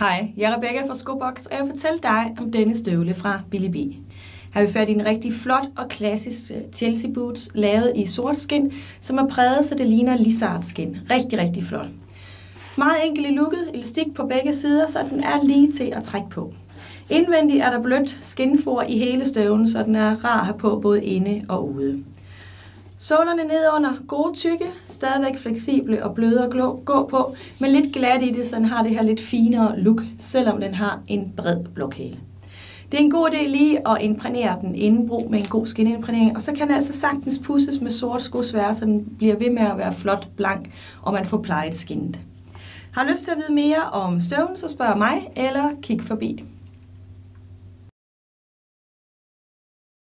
Hej, jeg er Rebecca fra Skobox, og jeg fortæller dig om denne støvle fra Billy B. Her har vi fat i en rigtig flot og klassisk øh, Chelsea boots, lavet i sort skin, som er præget, så det ligner lizard skin. Rigtig, rigtig flot. Meget enkel i looket, elastik på begge sider, så den er lige til at trække på. Indvendigt er der blødt skinfor i hele støvlen, så den er rar at have på både inde og ude. Sålerne nedunder, gode tykke, stadigvæk fleksible og bløde at gå på, men lidt glat i det, så den har det her lidt finere look, selvom den har en bred blokade. Det er en god idé lige at imprægnere den indenbrug med en god skinimprænering, og så kan den altså sagtens pusses med sort skosvær, så den bliver ved med at være flot blank, og man får plejet skinnet. Har lyst til at vide mere om støvlen, så spørg mig eller kig forbi.